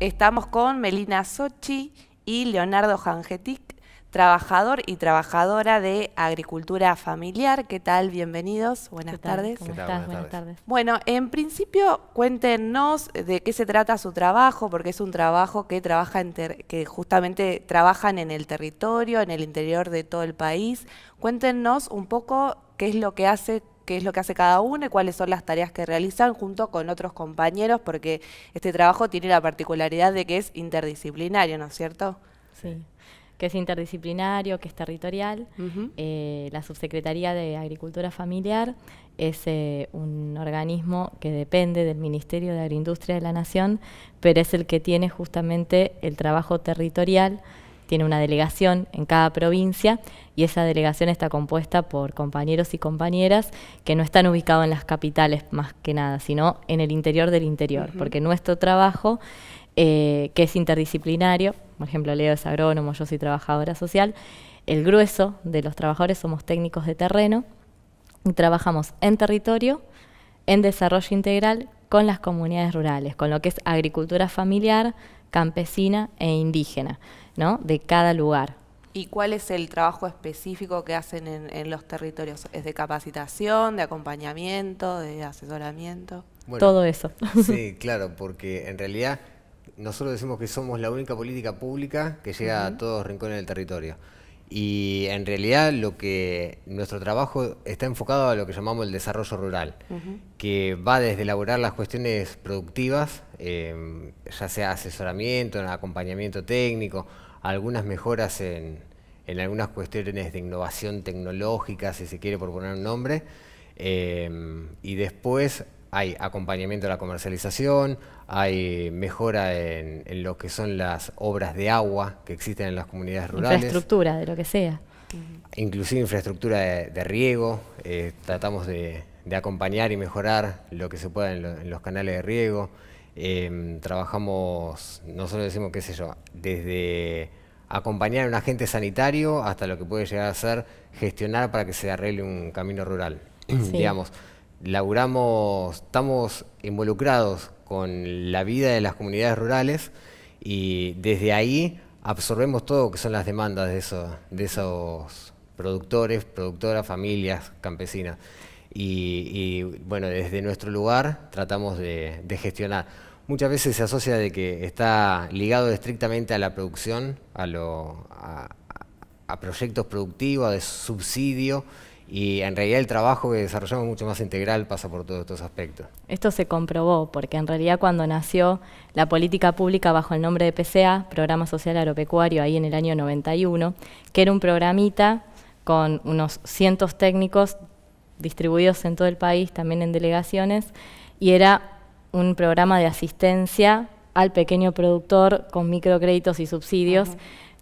Estamos con Melina Sochi y Leonardo Jangetic, trabajador y trabajadora de agricultura familiar. ¿Qué tal? Bienvenidos. Buenas tardes. ¿Cómo estás? Buenas, tardes. Bueno, en principio cuéntenos de qué se trata su trabajo, porque es un trabajo que trabaja que justamente trabajan en el territorio, en el interior de todo el país. Cuéntenos un poco qué es lo que hace qué es lo que hace cada uno y cuáles son las tareas que realizan junto con otros compañeros, porque este trabajo tiene la particularidad de que es interdisciplinario, ¿no es cierto? Sí que es interdisciplinario, que es territorial. Eh, la Subsecretaría de Agricultura Familiar es eh, un organismo que depende del Ministerio de Agroindustria de la Nación, pero es el que tiene justamente el trabajo territorial tiene una delegación en cada provincia y esa delegación está compuesta por compañeros y compañeras que no están ubicados en las capitales más que nada, sino en el interior del interior, porque nuestro trabajo, eh, que es interdisciplinario, por ejemplo, Leo es agrónomo, yo soy trabajadora social, el grueso de los trabajadores somos técnicos de terreno y trabajamos en territorio, en desarrollo integral con las comunidades rurales, con lo que es agricultura familiar, campesina e indígena. ¿No? de cada lugar. ¿Y cuál es el trabajo específico que hacen en, los territorios? ¿Es de capacitación, de acompañamiento, de asesoramiento? Todo eso. Sí, claro, porque en realidad nosotros decimos que somos la única política pública que llega a todos los rincones del territorio. Y en realidad lo que nuestro trabajo está enfocado a lo que llamamos el desarrollo rural, que va desde elaborar las cuestiones productivas, eh, ya sea asesoramiento, acompañamiento técnico, algunas mejoras en, algunas cuestiones de innovación tecnológica, si se quiere por poner un nombre, eh, y después hay acompañamiento a la comercialización, hay mejora en, lo que son las obras de agua que existen en las comunidades rurales. Infraestructura, de lo que sea. Inclusive infraestructura de, riego, eh, tratamos de, acompañar y mejorar lo que se pueda en los canales de riego. Em, trabajamos, nosotros decimos, qué sé yo, desde acompañar a un agente sanitario hasta lo que puede llegar a ser gestionar para que se arregle un camino rural. Digamos, laburamos, estamos involucrados con la vida de las comunidades rurales y desde ahí absorbemos todo lo que son las demandas de, eso, de esos productores, productoras, familias, campesinas. Y, bueno, desde nuestro lugar tratamos de gestionar muchas veces se asocia de que está ligado estrictamente a la producción, a, a, proyectos productivos, de subsidio, y en realidad el trabajo que desarrollamos mucho más integral pasa por todos estos aspectos. Esto se comprobó porque en realidad cuando nació la política pública bajo el nombre de PCA, Programa Social Agropecuario, ahí en el año 91, que era un programita con unos cientos técnicos distribuidos en todo el país, también en delegaciones, y era un programa de asistencia al pequeño productor con microcréditos y subsidios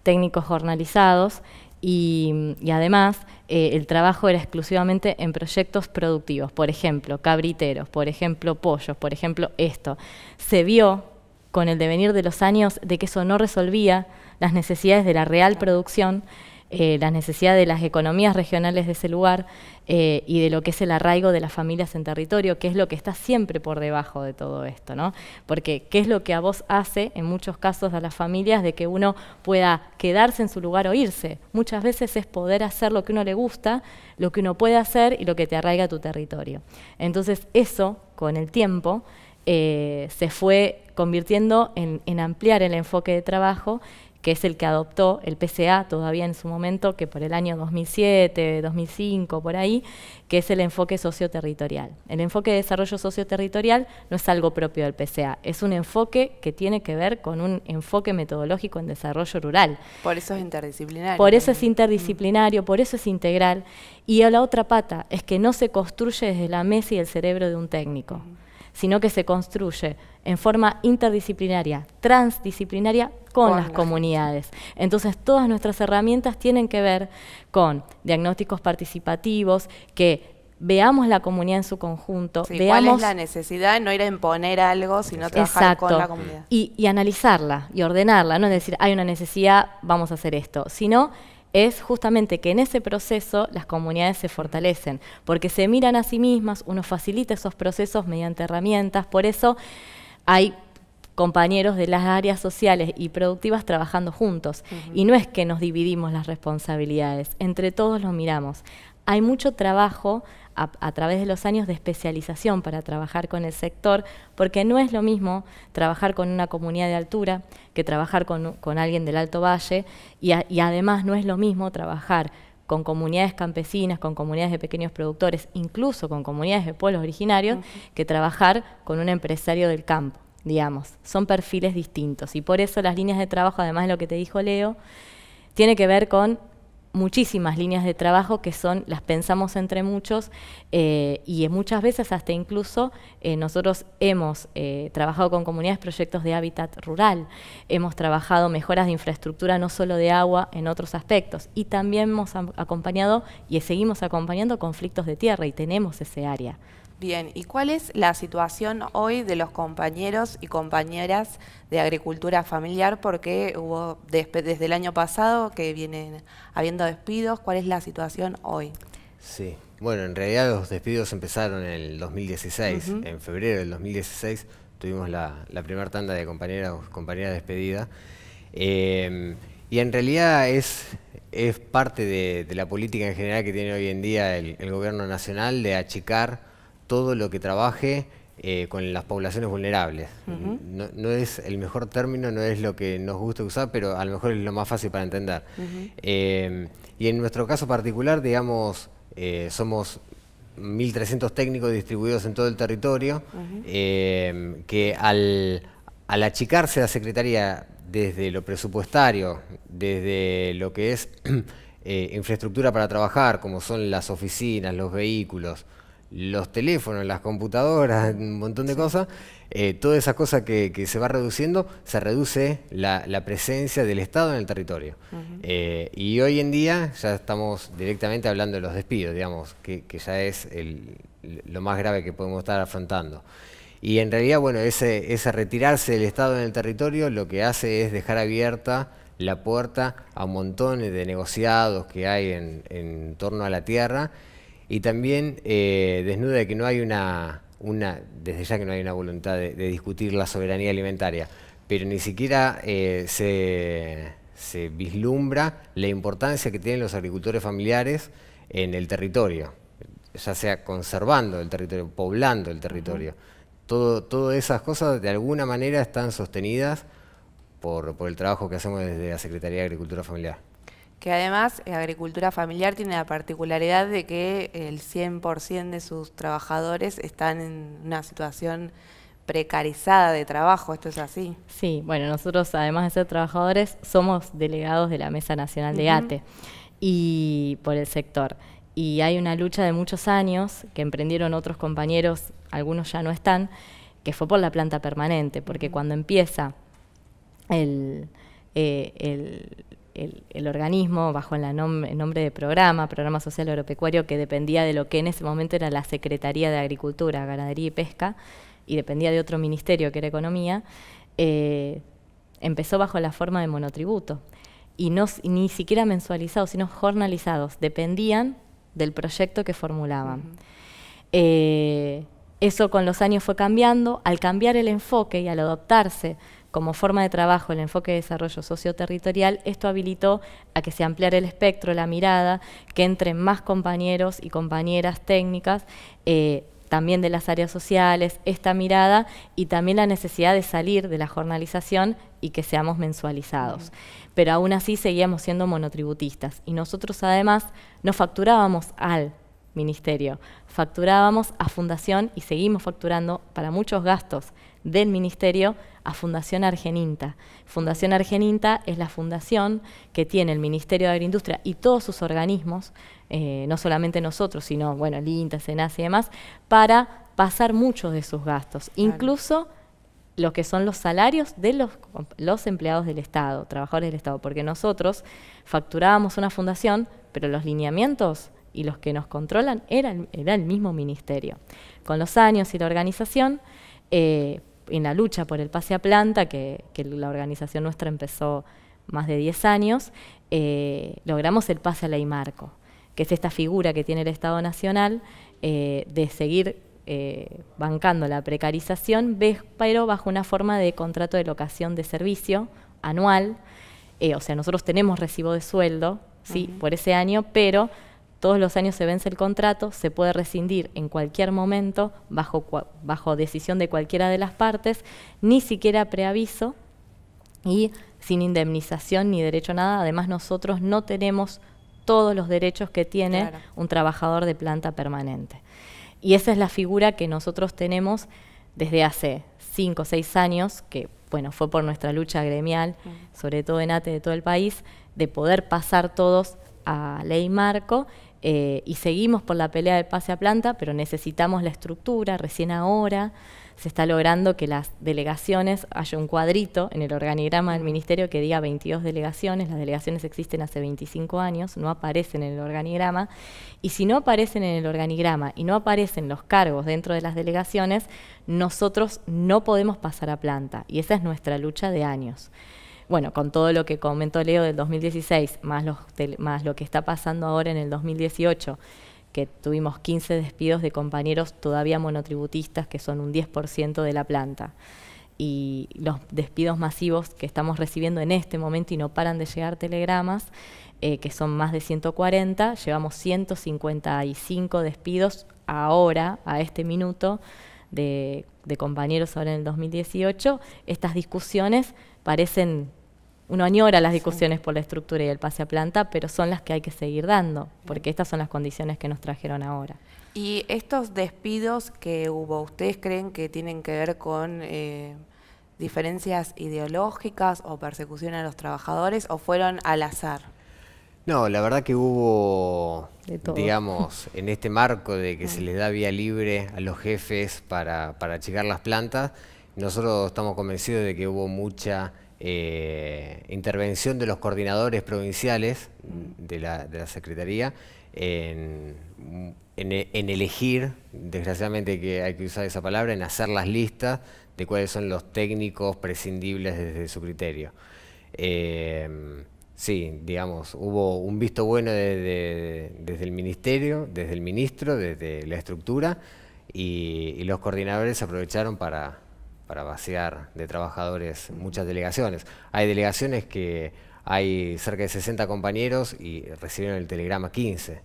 técnicos jornalizados y, además eh, el trabajo era exclusivamente en proyectos productivos, por ejemplo, cabriteros, por ejemplo, pollos, por ejemplo, esto. Se vio con el devenir de los años de que eso no resolvía las necesidades de la real producción eh, la necesidad de las economías regionales de ese lugar eh, y de lo que es el arraigo de las familias en territorio, que es lo que está siempre por debajo de todo esto, ¿no? Porque qué es lo que a vos hace, en muchos casos a las familias, de que uno pueda quedarse en su lugar o irse. Muchas veces es poder hacer lo que uno le gusta, lo que uno puede hacer y lo que te arraiga a tu territorio. Entonces eso, con el tiempo, eh, se fue convirtiendo en ampliar el enfoque de trabajo que es el que adoptó el PCA todavía en su momento, que por el año 2007, 2005, por ahí, que es el enfoque socioterritorial. El enfoque de desarrollo socioterritorial no es algo propio del PCA, es un enfoque que tiene que ver con un enfoque metodológico en desarrollo rural. Por eso es interdisciplinario. Por eso es interdisciplinario, por eso es integral. Y a la otra pata es que no se construye desde la mesa y el cerebro de un técnico sino que se construye en forma interdisciplinaria, transdisciplinaria con, las comunidades. Entonces, todas nuestras herramientas tienen que ver con diagnósticos participativos, que veamos la comunidad en su conjunto, veamos cuál es la necesidad, no ir a imponer algo, sino trabajar con la comunidad. Y, y analizarla y ordenarla, no es decir, hay una necesidad, vamos a hacer esto, sino es justamente que en ese proceso las comunidades se fortalecen, porque se miran a sí mismas, uno facilita esos procesos mediante herramientas, por eso hay compañeros de las áreas sociales y productivas trabajando juntos. Y no es que nos dividimos las responsabilidades, entre todos lo miramos. Hay mucho trabajo a, través de los años de especialización para trabajar con el sector, porque no es lo mismo trabajar con una comunidad de altura que trabajar con, alguien del Alto Valle, y, además no es lo mismo trabajar con comunidades campesinas, con comunidades de pequeños productores, incluso con comunidades de pueblos originarios, que trabajar con un empresario del campo, digamos. Son perfiles distintos y por eso las líneas de trabajo, además de lo que te dijo Leo, tiene que ver con muchísimas líneas de trabajo que son, las pensamos entre muchos eh, y muchas veces hasta incluso eh, nosotros hemos eh, trabajado con comunidades proyectos de hábitat rural, hemos trabajado mejoras de infraestructura no solo de agua en otros aspectos y también hemos acompañado y seguimos acompañando conflictos de tierra y tenemos ese área. Bien, ¿y cuál es la situación hoy de los compañeros y compañeras de agricultura familiar? Porque hubo desde el año pasado que vienen habiendo despidos. ¿Cuál es la situación hoy? Sí, bueno, en realidad los despidos empezaron en el 2016. En febrero del 2016 tuvimos la, primera tanda de compañeras compañeras despedidas. Eh, y en realidad es, es parte de, la política en general que tiene hoy en día el, el gobierno nacional de achicar todo lo que trabaje eh, con las poblaciones vulnerables. no, es el mejor término, no es lo que nos gusta usar, pero a lo mejor es lo más fácil para entender. Eh, y en nuestro caso particular, digamos, eh, somos 1.300 técnicos distribuidos en todo el territorio, que al, al achicarse la Secretaría desde lo presupuestario, desde lo que es infraestructura para trabajar, como son las oficinas, los vehículos, los teléfonos, las computadoras, un montón de cosas, eh, toda esa cosa que, se va reduciendo, se reduce la, presencia del Estado en el territorio. Eh, y hoy en día ya estamos directamente hablando de los despidos, digamos, que, ya es lo más grave que podemos estar afrontando. Y en realidad, bueno, ese, ese retirarse del Estado en el territorio lo que hace es dejar abierta la puerta a un montón de negociados que hay en, en torno a la tierra y también eh, desnuda de que no hay una, una, desde ya que no hay una voluntad de, discutir la soberanía alimentaria, pero ni siquiera eh, se, se, vislumbra la importancia que tienen los agricultores familiares en el territorio, ya sea conservando el territorio, poblando el territorio. Todo, todas esas cosas de alguna manera están sostenidas por, por el trabajo que hacemos desde la Secretaría de Agricultura Familiar que además la agricultura familiar tiene la particularidad de que el 100% de sus trabajadores están en una situación precarizada de trabajo, ¿esto es así? Sí, bueno, nosotros además de ser trabajadores somos delegados de la Mesa Nacional de ATE y por el sector. Y hay una lucha de muchos años que emprendieron otros compañeros, algunos ya no están, que fue por la planta permanente, porque cuando empieza el, eh, el el, organismo bajo el nombre de programa, Programa Social Agropecuario, que dependía de lo que en ese momento era la Secretaría de Agricultura, Ganadería y Pesca, y dependía de otro ministerio que era Economía, eh, empezó bajo la forma de monotributo. Y no, ni siquiera mensualizados, sino jornalizados, dependían del proyecto que formulaban. Eh, eso con los años fue cambiando, al cambiar el enfoque y al adoptarse como forma de trabajo el enfoque de desarrollo socioterritorial, esto habilitó a que se ampliara el espectro, la mirada, que entren más compañeros y compañeras técnicas, eh, también de las áreas sociales, esta mirada y también la necesidad de salir de la jornalización y que seamos mensualizados. Pero aún así seguíamos siendo monotributistas y nosotros además no facturábamos al ministerio, facturábamos a fundación y seguimos facturando para muchos gastos del ministerio a Fundación Argeninta. Fundación Argeninta es la fundación que tiene el Ministerio de Agroindustria y todos sus organismos, eh, no solamente nosotros, sino bueno, el INTA, SENAS y demás, para pasar muchos de sus gastos, incluso lo que son los salarios de los, los empleados del Estado, trabajadores del Estado, porque nosotros facturábamos una fundación, pero los lineamientos y los que nos controlan eran, era el mismo ministerio. Con los años y la organización, eh, en la lucha por el pase a planta, que, la organización nuestra empezó más de 10 años, eh, logramos el pase a ley marco, que es esta figura que tiene el Estado Nacional eh, de seguir eh, bancando la precarización, pero bajo una forma de contrato de locación de servicio anual. O sea, nosotros tenemos recibo de sueldo ¿sí? por ese año, pero todos los años se vence el contrato, se puede rescindir en cualquier momento, bajo, bajo decisión de cualquiera de las partes, ni siquiera preaviso y sin indemnización ni derecho a nada. Además, nosotros no tenemos todos los derechos que tiene un trabajador de planta permanente. Y esa es la figura que nosotros tenemos desde hace cinco o seis años, que bueno, fue por nuestra lucha gremial, sobre todo en ATE de todo el país, de poder pasar todos a ley marco eh, y seguimos por la pelea del pase a planta, pero necesitamos la estructura, recién ahora se está logrando que las delegaciones, haya un cuadrito en el organigrama del ministerio que diga 22 delegaciones, las delegaciones existen hace 25 años, no aparecen en el organigrama, y si no aparecen en el organigrama y no aparecen los cargos dentro de las delegaciones, nosotros no podemos pasar a planta, y esa es nuestra lucha de años bueno, con todo lo que comentó Leo del 2016, más, más lo que está pasando ahora en el 2018, que tuvimos 15 despidos de compañeros todavía monotributistas, que son un 10% de la planta. Y los despidos masivos que estamos recibiendo en este momento y no paran de llegar telegramas, eh, que son más de 140, llevamos 155 despidos ahora, a este minuto, de compañeros ahora en el 2018. Estas discusiones parecen uno añora las discusiones por la estructura y el pase a planta, pero son las que hay que seguir dando, porque estas son las condiciones que nos trajeron ahora. ¿Y estos despidos que hubo, ustedes creen que tienen que ver con eh, diferencias ideológicas o persecución a los trabajadores o fueron al azar? No, la verdad que hubo, digamos, en este marco de que se les da vía libre a los jefes para, para achicar las plantas, nosotros estamos convencidos de que hubo mucha eh, intervención de los coordinadores provinciales de la, Secretaría en, elegir, desgraciadamente que hay que usar esa palabra, en hacer las listas de cuáles son los técnicos prescindibles desde su criterio. Eh, sí, digamos, hubo un visto bueno desde el Ministerio, desde el Ministro, desde la estructura, y los coordinadores aprovecharon para, para vaciar de trabajadores muchas delegaciones. Hay delegaciones que hay cerca de 60 compañeros y recibieron el telegrama 15.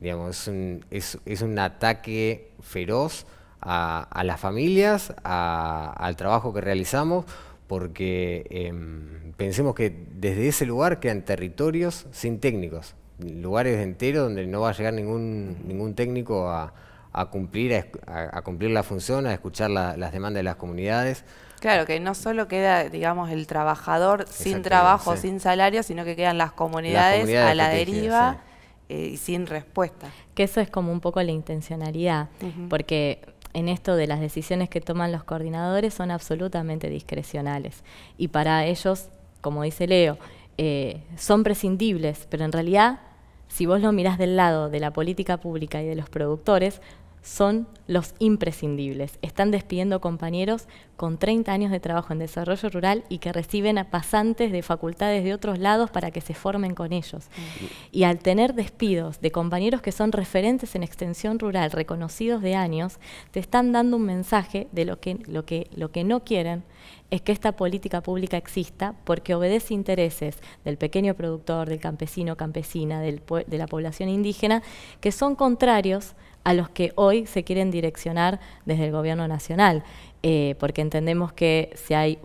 Digamos, es un, es, un ataque feroz a, las familias, al trabajo que realizamos, porque em, pensemos que desde ese lugar quedan territorios sin técnicos, lugares enteros donde no va a llegar ningún, ningún técnico a, a cumplir, a, cumplir la función, a escuchar las demandas de las comunidades. Claro, que no solo queda, digamos, el trabajador sin trabajo, sin salario, sino que quedan las comunidades, a la deriva eh, y sin respuesta. Que eso es como un poco la intencionalidad, porque en esto de las decisiones que toman los coordinadores son absolutamente discrecionales. Y para ellos, como dice Leo, eh, son prescindibles, pero en realidad, si vos lo mirás del lado de la política pública y de los productores, son los imprescindibles. Están despidiendo compañeros con 30 años de trabajo en desarrollo rural y que reciben a pasantes de facultades de otros lados para que se formen con ellos. Y al tener despidos de compañeros que son referentes en extensión rural, reconocidos de años, te están dando un mensaje de lo que, lo que, lo que no quieren es que esta política pública exista porque obedece intereses del pequeño productor, del campesino, campesina, de la población indígena, que son contrarios a los que hoy se quieren direccionar desde el gobierno nacional, eh, porque entendemos que si hay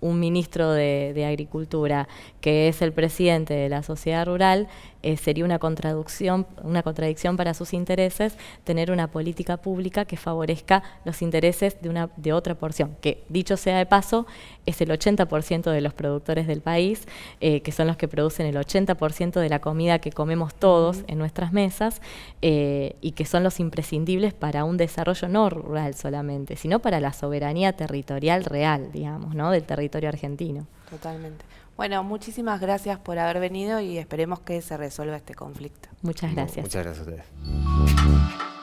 un, ministro de, Agricultura que es el presidente de la sociedad rural, eh, sería una contradicción, una contradicción para sus intereses tener una política pública que favorezca los intereses de, una, de otra porción, que dicho sea de paso, es el 80% de los productores del país, eh, que son los que producen el 80% de la comida que comemos todos en nuestras mesas, eh, y que son los imprescindibles para un desarrollo no rural solamente, sino para la soberanía territorial real, digamos, ¿no? del territorio argentino. Totalmente. Bueno, muchísimas gracias por haber venido y esperemos que se resuelva este conflicto. Muchas gracias. Muchas gracias a ustedes.